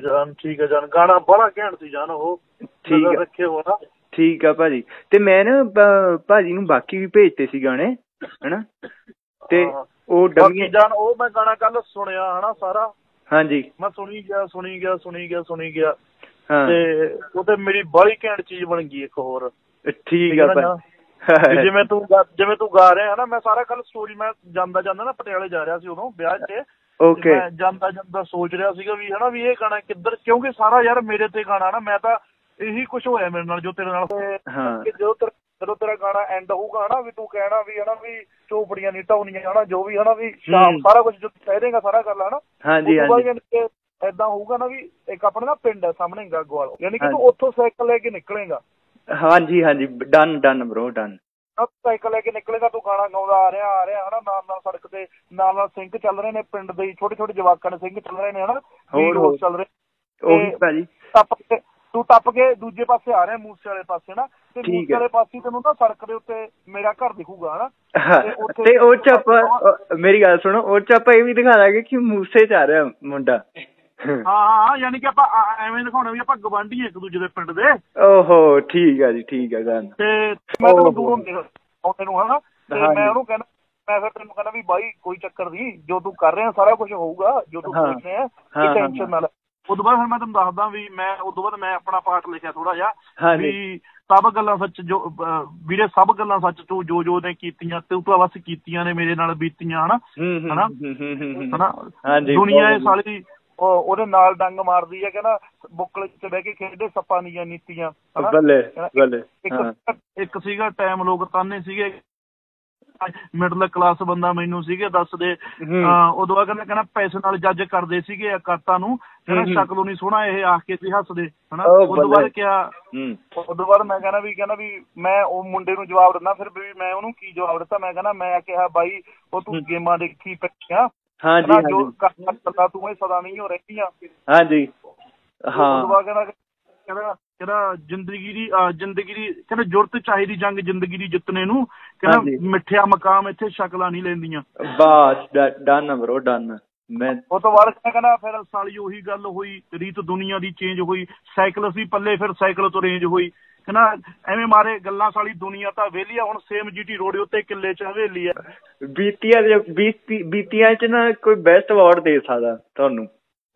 ਜਾਨ ਠੀਕ ਹੈ ਜਾਨ। ਗਾਣਾ ਬੜਾ ਘੈਂਟ ਸੀ ਜਾਨ ਉਹ। ਠੀਕ ਹੈ। ਰੱਖੇ ਹੋ ਨਾ ਠੀਕ ਆ ਭਾਜੀ। ਤੇ ਮੈਂ ਨਾ ਭਾਜੀ ਨੂੰ ਬਾਕੀ ਵੀ ਭੇਜਤੇ ਸੀ ਗਾਣੇ ਹਨਾ। ਤੇ। ਉਹ ਡਮੀਆਂ ਜਾਨ ਉਹ ਮੈਂ ਗਾਣਾ ਕੱਲ ਸੁਣਿਆ ਹਨਾ ਸਾਰਾ। ਹਾਂਜੀ। ਮੈਂ ਸੁਣੀ ਗਿਆ ਸੁਣੀ ਗਿਆ ਸੁਣੀ ਗਿਆ ਸੁਣੀ ਗਿਆ। ਹਾਂ। ਤੇ ਉਹ ਤੇ ਮੇਰੀ ਬੜੀ ਘੈਂਟ ਚੀਜ਼ ਬਣ ਗਈ ਇੱਕ ਹੋਰ। ਠੀਕ ਆ ਭਾਜੀ। ਜਿਵੇਂ ਤੂੰ ਜਿਵੇਂ ਤੂੰ ਗਾ ਰਿਹਾ ਹੈ ਨਾ ਮੈਂ ਸਾਰਾ ਕੱਲ ਸਟੋਰੀ ਮੈਂ ਜਾਂਦਾ ਜਾਂਦਾ ਨਾ ਪਟਿਆਲੇ ਜਾ ਰਿਹਾ ਸੀ ਉਦੋਂ ਵਿਆਹ 'ਚ। ਤੇ ਓਕੇ ਜਾਂਦਾ ਜਾਂਦਾ ਸੋਚ ਰਿਹਾ ਸੀਗਾ ਵੀ ਹਨਾ ਵੀ ਇਹ ਗਾਣਾ ਕਿੱਧਰ ਕਿਉਂਕਿ ਸਾਰਾ ਯਾਰ ਮੇਰੇ ਤੇ ਗਾਣਾ ਨਾ ਮੈਂ ਤਾਂ ਇਹੀ ਕੁਝ ਹੋਇਆ ਮੇਰੇ ਨਾਲ ਜੋ ਤੇਰੇ ਨਾਲ। ਹਾਂ। ਕਿ ਜਦੋਂ ਤੇਰਾ ਜਦੋਂ ਤੇਰਾ ਗਾਣਾ ਐਂਡ ਹੋਊਗਾ ਨਾ ਵੀ ਤੂੰ ਕਹਿਣਾ ਵੀ ਹਨਾ ਵੀ ਚੋਪੜੀਆਂ ਨਹੀਂ ਢਾਉਣੀਆਂ ਹਨਾ ਜੋ ਵੀ ਹਨਾ ਵੀ। ਸਾਰਾ ਕੁਝ ਜੋ ਕਹਿ ਦੇਗਾ ਸਾਰਾ ਕਰ ਲਾ ਹਨਾ। ਹਾਂਜੀ ਹਾਂਜੀ। ਏਦਾਂ ਹੋਊਗਾ ਨਾ ਵੀ ਇੱਕ ਆਪਣਾ ਨਾ ਪਿੰਡ ਹੈ ਸਾਹਮਣੇ ਗਾਗੋਵਾਲ। ਯਾਨੀ ਕਿ ਤੂੰ। ਉੱਥੋਂ ਸਾਈਕਲ ਲੈ ਕੇ ਨਿਕਲੇਗਾ। ਹਾਂਜੀ ਹਾਂਜੀ। Done done bro done. Cycle ਲੈ ਕੇ ਨਿਕਲੇਗਾ ਤੂੰ ਗਾਣਾ ਗਾਉਂਦਾ ਆ ਰਿਹਾ ਆ ਰਿਹਾ ਹਨਾ ਨਾਲ ਨਾਲ ਸੜਕ ਤੇ ਨਾਲ ਨਾਲ ਸਿੰਘ ਚੱਲ ਰਹੇ ਨੇ ਪਿੰਡ ਦੇ ਛੋਟੇ ਛੋਟੇ ਜਵਾਕਾਂ ਨੇ ਸਿੰਘ ਚੱਲ ਰਹੇ ਨੇ ਹਨਾ ਹੋਰ, ਹੋਰ। ਚੱਲ ਰਹੇ ਉਹੀ ਤੇ ਭਾਜੀ ਟੱਪ ਕੇ ਤੂੰ ਟੱਪ ਕੇ ਦੂਜੇ ਪਾਸੇ ਆ ਰਿਹਾ ਮੂਸੇ ਵਾਲੇ ਪਾਸੇ ਨਾ ਤੇ ਮੂਸੇ। ਵਾਲੇ ਪਾਸੇ ਤੈਨੂੰ ਨਾ ਸੜਕ ਦੇ ਉੱਤੇ ਮੇਰਾ ਘਰ ਦਿਖੂਗਾ ਹਨਾ। ਤੇ ਤੇ ਉਹ ਚ ਆਪਾਂ ਮੇਰੀ ਗੱਲ ਸੁਣੋ ਉਹ ਚ ਆਪਾਂ ਇਹ ਵੀ ਦਿਖਾ ਦਾਂਗੇ ਕਿ ਮੂਸੇ ਚ ਆ ਰਿਹਾ ਮੁੰਡਾ। ਹਾਂ ਹਾਂ ਹਾਂ, ਯਾਨੀ ਕਿ ਆਪਾਂ ਐਵੇਂ ਦਿਖਾਉਣਾ ਵੀ ਆਪਾਂ ਗਵਾਂਢੀ ਇੱਕ ਦੂਜੇ ਦੇ ਪਿੰਡ ਦੇ ਓਹੋ ਠੀਕ ਆ ਜੀ ਠੀਕ ਆ ਗੱਲ ਤੇ ਮੈਂ। ਤੈਨੂੰ ਦੂਰੋਂ ਆਉਂਦੇ ਨੂੰ ਹਨਾ ਤੇ। ਮੈਂ ਉਹਨੂੰ ਕਹਿੰਦਾ ਮੈਂ ਫਿਰ ਤੈਨੂੰ ਕਹਿੰਦਾ ਵੀ ਬਾਈ ਕੋਈ ਚੱਕਰ ਨਹੀਂ ਜੋ ਤੂੰ ਕਰ ਰਿਹਾ ਸਾਰਾ ਕੁਝ ਹੋਊਗਾ ਜੋ ਤੂੰ ਹਾਂ। ਸੋਚ ਰਿਹਾ ਹਾਂ, ਹਾਂ, ਟੈਨਸ਼ਨ ਹਾਂ। ਨਾ ਲੈ ਉਦੋਂ ਬਾਅਦ ਫਿਰ ਮੈਂ ਤੈਨੂੰ ਦੱਸਦਾ ਵੀ ਮੈਂ ਉਦੋਂ ਬਾਅਦ ਮੈਂ ਆਪਣਾ ਪਾਠ ਲਿਖਿਆ ਥੋੜਾ ਜਿਹਾ। ਵੀ ਸਭ ਗੱਲਾਂ ਸੱਚ ਜੋ ਵੀਰੇ ਸਭ ਗੱਲਾਂ ਸੱਚ ਤੂੰ ਜੋ ਜੋ ਨੇ ਕੀਤੀਆਂ ਤੇ ਤੂੰ ਬਸ ਕੀਤੀਆਂ ਨੇ ਮੇਰੇ ਨਾਲ ਬੀਤੀਆਂ ਹਨਾ ਹੂੰ ਹੂੰ ਹਨਾ? ਹੂੰ, ਹੂੰ, ਹੂੰ, ਹੂੰ। ਹਾਂਜੀ ਦੁਨੀਆ ਇਹ ਸਾਲੀ ਉਹ- ਉਹਦੇ ਨਾਲ ਡੰਗ ਮਾਰਦੀ ਹੈ ਕਹਿੰਦਾ ਬੁੱਕਲ ਚ ਬਹਿ ਕੇ ਖੇਡਦੇ ਸੱਪਾਂ ਦੀਆਂ ਨੀਤੀਆਂ? ਬੱਲੇ ਬੱਲੇ ਇੱਕ ਸੀਗਾ ਟਾਈਮ ਲੋਕ ਤਾਨੇ ਸੀਗੇ। ਮਿਡਲ ਕਲਾਸ ਬੰਦਾ ਮੈਨੂੰ ਸੀਗੇ ਦੱਸਦੇ। ਉਦੋਂ ਬਾਅਦ ਕਹਿੰਦਾ ਕਹਿੰਦਾ ਪੈਸੇ ਨਾਲ ਜੱਜ ਕਰਦੇ ਸੀਗੇ ਕਰਤਾ ਨੂੰ। ਕਹਿੰਦਾ। ਸ਼ਕਲੋਂ ਨਹੀਂ ਸੋਹਣਾ ਇਹ ਆਖ ਕੇ ਸੀ ਹੱਸਦੇ ਹਨਾ? ਉਦੋਂ ਬਾਅਦ। ਕਿਹਾ ਉਦੋਂ ਬਾਅਦ ਮੈਂ ਕਹਿੰਦਾ ਵੀ ਕਹਿੰਦਾ ਵੀ ਮੈਂ ਉਹ ਮੁੰਡੇ ਨੂੰ ਜਵਾਬ ਦਿੰਦਾ ਫਿਰ ਵੀ ਮੈਂ ਉਹਨੂੰ ਕੀ ਜਵਾਬ ਦਿੱਤਾ? ਮੈਂ ਕਹਿੰਦਾ ਮੈਂ ਕਿਹਾ ਬਾਈ ਉਹ ਤੂੰ। ਗੇਮਾਂ ਦੇਖੀ ਪਈਆਂ। ਹਾਂਜੀ ਹਨਾ, ਜੋ ਹਾਂਜੀ ਕਰਦਾ ਤੂੰ ਇਹ ਸਦਾ ਨਹੀਂ ਹੋ ਰਹਿੰਦੀਆਂ ਹਾਂਜੀ ਹਾਂ। ਕਹਿੰਦਾ ਕਹਿੰਦਾ ਕਹਿੰਦਾ ਜ਼ਿੰਦਗੀ ਦੀ ਜ਼ਿੰਦਗੀ ਦੀ ਕਹਿੰਦਾ ਜੁਰਤ ਚਾਹੀਦੀ ਜੰਗ ਜ਼ਿੰਦਗੀ ਦੀ ਜਿੱਤਣੇ ਨੂੰ। ਕਹਿੰਦਾ ਹਾਂਜੀ। ਮਿੱਠਿਆ ਮਕਾਮ ਇੱਥੇ ਸ਼ਕਲਾਂ ਨਹੀਂ ਲੈਂਦੀਆਂ। ਬਸ ਡਨ ਬ్రో ਡਨ। ਮੈਂ ਉਹ ਤੋਂ ਬਾਅਦ ਕਹਿੰਦਾ ਫਿਰ ਸਾਲੀ ਉਹੀ ਗੱਲ ਹੋਈ ਰੀਤ ਦੁਨੀਆ ਦੀ ਚੇਂਜ ਹੋਈ ਸਾਈਕਲ ਅਸੀਂ ਪੱਲੇ ਫਿਰ ਸਾਈਕਲ ਤੋਂ ਰੇਂਜ ਹੋਈ। ਕਹਿੰਦਾ ਐਵੇਂ ਮਾਰੇ ਗੱਲਾਂ ਸਾਲੀ ਦੁਨੀਆ ਤਾਂ ਵਿਹਲੀ ਆ ਹੁਣ ਸੇਮ ਜੀਟੀ ਰੋਡ ਉੱਤੇ ਕਿੱਲੇ ਚ ਹਵੇਲੀ ਆ। ਬੀਤੀਆਂ ਬੀਤੀਆਂ ਚ ਨਾ ਕੋਈ ਬੈਸਟ ਅਵਾਰਡ ਦੇ ਸਕਦਾ ਤੁਹਾਨੂੰ।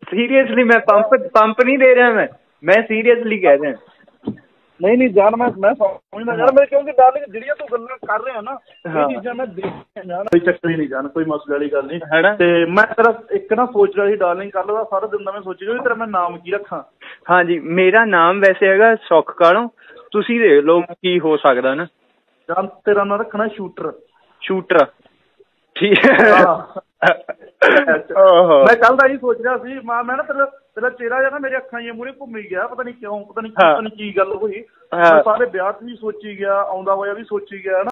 ਸੀਰੀਅਸਲੀ ਮੈਂ ਪੰਪ ਪੰਪ ਨਹੀਂ ਦੇ ਰਿਹਾ ਮੈਂ। ਮੈਂ ਸੀਰੀਅਸਲੀ ਕਹਿ ਰਿਹਾ। ਨਹੀਂ ਨਹੀਂ ਜਾਨ ਮੈਂ ਮੈਂ ਸਮਝਦਾ ਯਾਰ ਮੈਂ ਕਿਉਂਕਿ ਡਾਰਲਿੰਗ ਜਿਹੜੀਆਂ ਤੂੰ ਗੱਲਾਂ ਕਰ ਰਿਹਾ ਨਾ। ਇਹ ਚੀਜ਼ਾਂ ਮੈਂ ਦੇਖੀਆਂ ਜਾਨ ਕੋਈ ਚੱਕਰ ਹੀ ਨਹੀਂ ਜਾਨ ਕੋਈ ਮਸਲੇ ਵਾਲੀ ਗੱਲ ਨਹੀਂ। ਹੈਨਾ? ਤੇ ਮੈਂ ਤੇਰਾ ਇੱਕ ਨਾ ਸੋਚ ਰਿਹਾ ਸੀ ਡਾਰਲਿੰਗ ਕਰ ਲਦਾ ਸਾਰਾ ਦਿਨ ਦਾ ਮੈਂ ਸੋਚੀ ਰਿਹਾ ਵੀ ਤੇਰਾ ਮੈਂ ਨਾਮ ਕੀ ਰੱਖਾਂ? ਹਾਂਜੀ ਮੇਰਾ ਨਾਮ ਵੈਸੇ ਹੈਗਾ ਸੁੱਖ ਕਾਲੋਂ ਤੁਸੀਂ ਦੇਖ ਲਓ ਕੀ ਹੋ ਸਕਦਾ ਨਾ। ਜਾਨ ਤੇਰਾ ਨਾਂ ਰੱਖਣਾ ਸ਼ੂਟਰ। ਸ਼ੂਟਰ। ਠੀਕ ਹੈ। ਮੈਂ ਕੱਲ ਦਾ ਹੀ ਸੋਚ ਰਿਹਾ ਸੀ ਮੈਂ ਮੈਂ ਨਾ ਤੇਰਾ ਤੇਰਾ ਚਿਹਰਾ ਜਿਹਾ ਨਾ ਮੇਰੇ ਅੱਖਾਂ ਜਿਹੀਆਂ ਮੂਰੇ ਘੁੰਮੀ ਗਿਆ ਪਤਾ ਨਹੀਂ ਕਿਉਂ ਪਤਾ ਨਹੀਂ। ਪਤਾ ਨਹੀਂ ਕੀ ਗੱਲ ਹੋਈ। ਮੈਂ ਸਾਰੇ ਵਿਆਹ ਵੀ ਸੋਚੀ ਗਿਆ ਆਉਂਦਾ ਹੋਇਆ ਵੀ ਸੋਚੀ ਗਿਆ ਨਾ